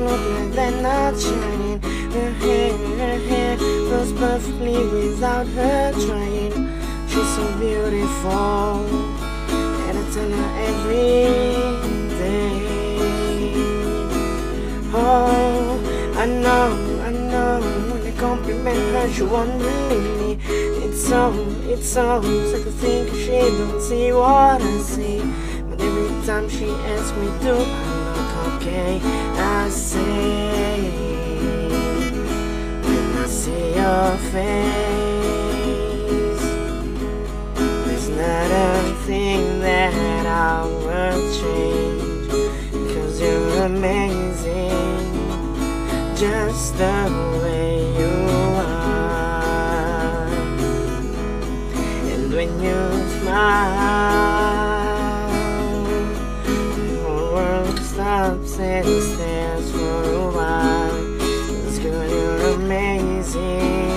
look like they're not shining. Her hair, her hair flows perfectly without her trying. She's so beautiful, and I tell her every day. Oh, I know, I know. When I compliment her, she won't believe me. It's so, it's so sad to think she don't see what I see. Time she asks me to, I look okay. I say, when I see your face, there's not a thing that I will change. Cause you're amazing, just the way you are. And when you smile, stares for a while. Cause girl, you're amazing,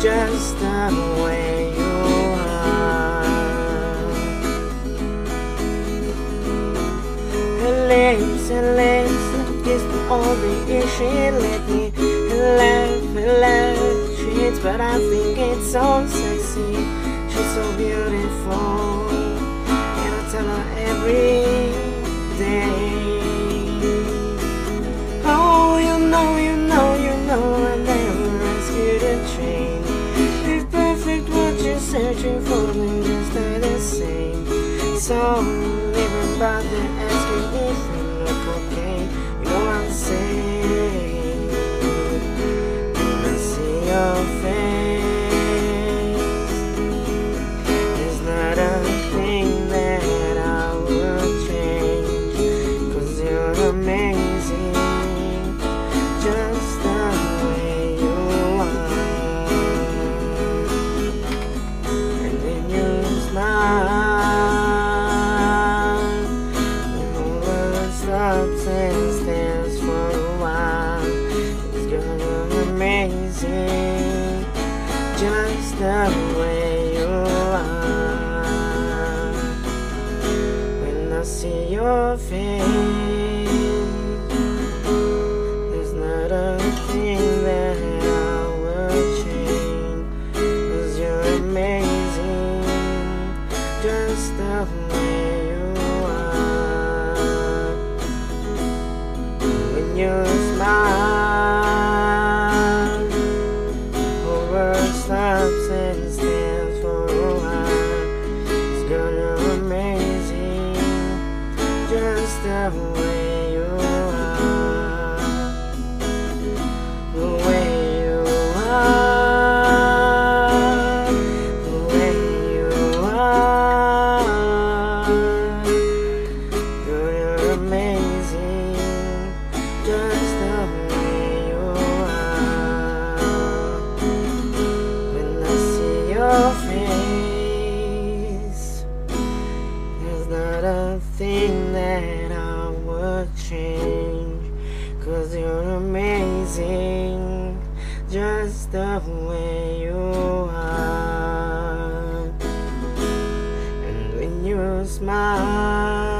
just the way you are. Her lips, her lips, kiss me all the she let me. Laugh, her laugh, she hits, but I think it's so sexy. She's so beautiful, and I tell her every So, bother asking if you look okay. You know I'm saying, just the way you are. When I see your face, there's not a thing that I will change. Cause you're amazing, just the way thing that I would change. Cause you're amazing, just the way you are. And when you smile,